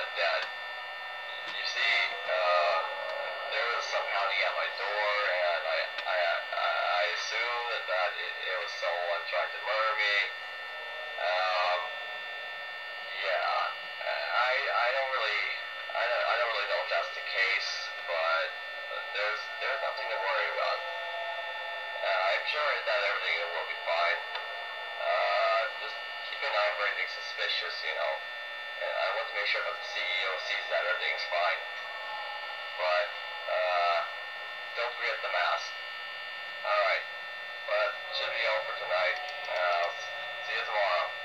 and dead. You see, uh, there was some pounding at my door, and I, I, I assume that, that it, it was someone trying to murder me. Um, yeah, I, I don't really, I don't, I don't really know if that's the case, but there's, there's nothing to worry about. Uh, I'm sure that everything will be fine. Uh, just keep an eye for anything suspicious, you know sure that the CEO sees that everything's fine. But uh, don't forget the mask. All right, but should be all for tonight. Uh, see you tomorrow.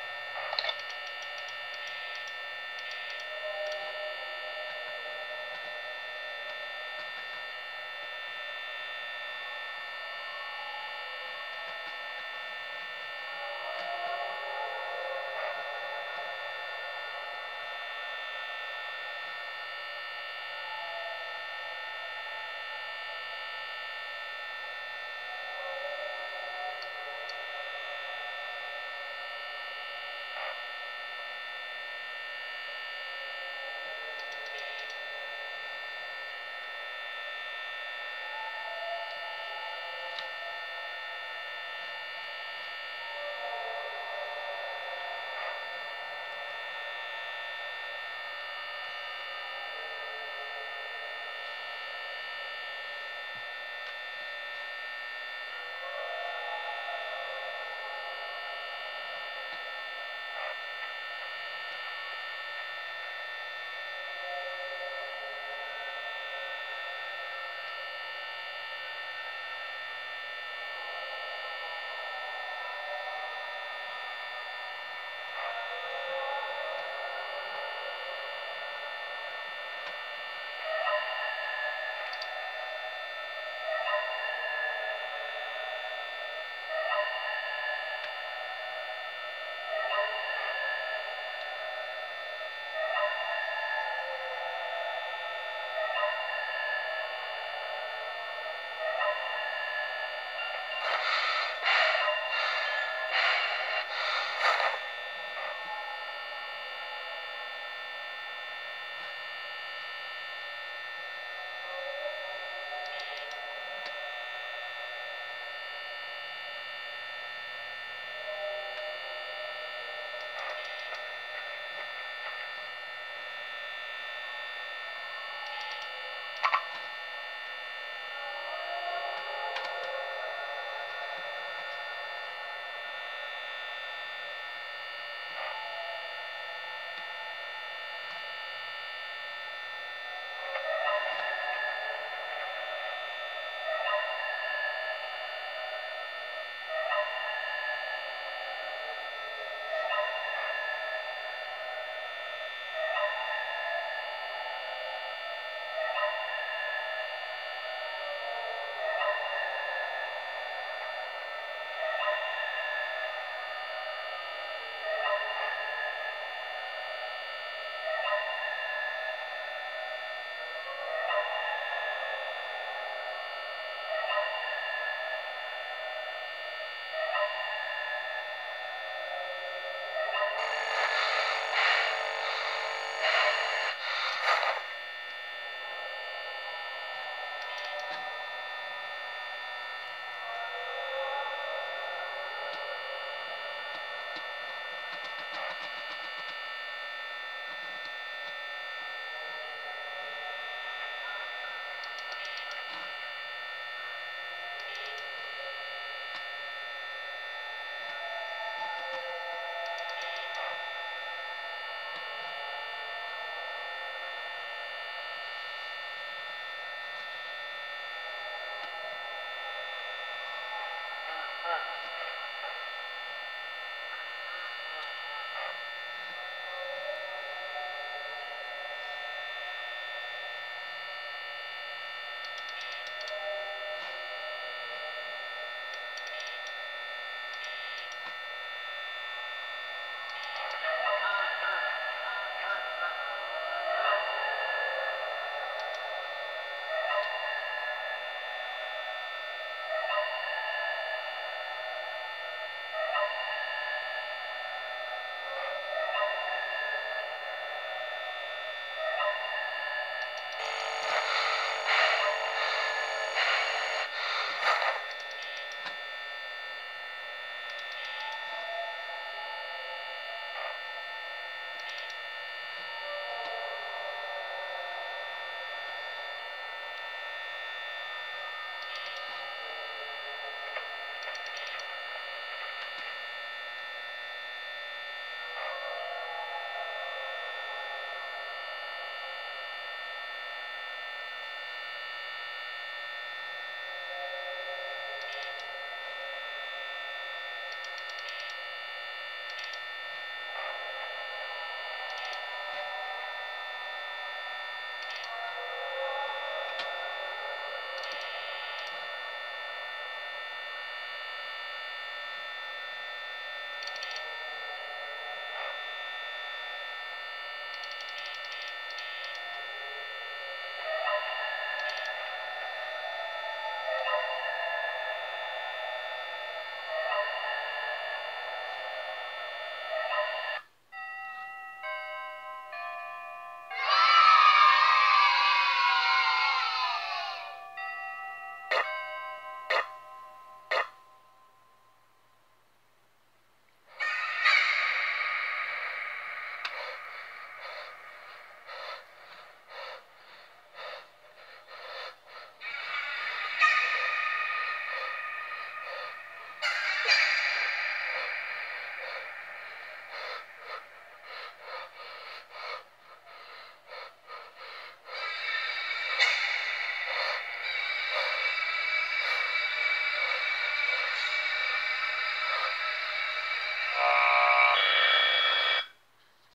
Bye.